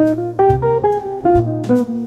Thank